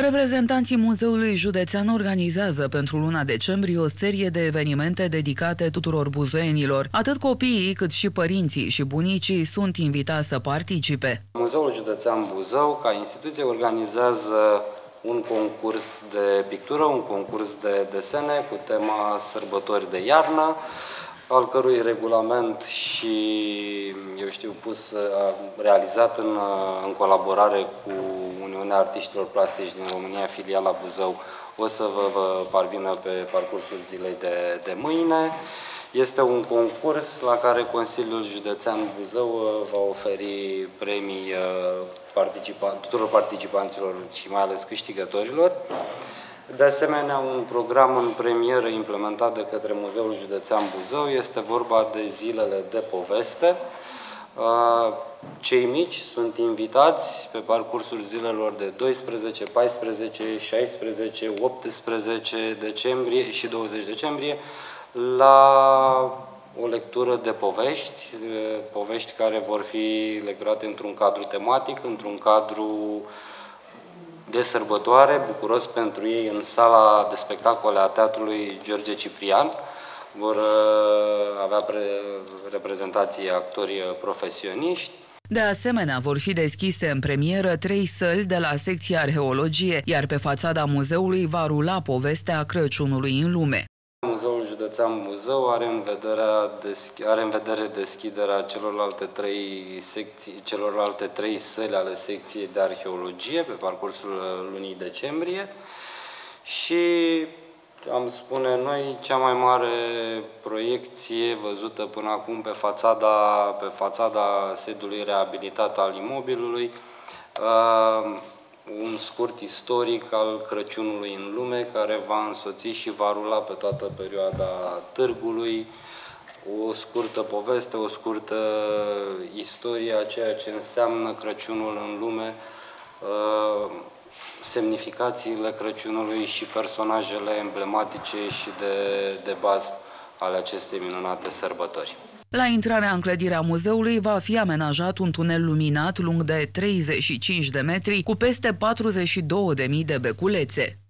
Reprezentanții Muzeului Județean organizează pentru luna decembrie o serie de evenimente dedicate tuturor buzoienilor. Atât copiii cât și părinții și bunicii sunt invitați să participe. Muzeul Județean Buzău, ca instituție, organizează un concurs de pictură, un concurs de desene cu tema sărbători de iarnă, al cărui regulament și, eu știu, pus, realizat în, în colaborare cu Uniunea Artiștilor Plastici din România, filiala Buzău, o să vă, vă parvină pe parcursul zilei de, de mâine. Este un concurs la care Consiliul Județean Buzău uh, va oferi premii uh, participa tuturor participanților și mai ales câștigătorilor. De asemenea, un program în premieră implementat de către Muzeul Județean Buzău este vorba de zilele de poveste. Cei mici sunt invitați pe parcursul zilelor de 12, 14, 16, 18 decembrie și 20 decembrie la o lectură de povești, povești care vor fi lecturate într-un cadru tematic, într-un cadru uh, de sărbătoare, bucuros pentru ei în sala de spectacole a Teatrului George Ciprian. Vor uh, avea reprezentații actori uh, profesioniști. De asemenea, vor fi deschise în premieră trei săli de la secția arheologie, iar pe fațada muzeului va rula povestea Crăciunului în lume. Muzeul Județean Buzău are în, vedere, are în vedere deschiderea celorlalte trei, secții, celorlalte trei săli ale secției de arheologie pe parcursul uh, lunii decembrie. Și am spune noi, cea mai mare proiecție văzută până acum pe fațada, pe fațada sediului reabilitat al imobilului, uh, un scurt istoric al Crăciunului în lume, care va însoți și va rula pe toată perioada târgului, o scurtă poveste, o scurtă istorie a ceea ce înseamnă Crăciunul în lume, uh, semnificațiile Crăciunului și personajele emblematice și de, de bază ale acestei minunate sărbători. La intrarea în clădirea muzeului va fi amenajat un tunel luminat lung de 35 de metri cu peste 42.000 de beculețe.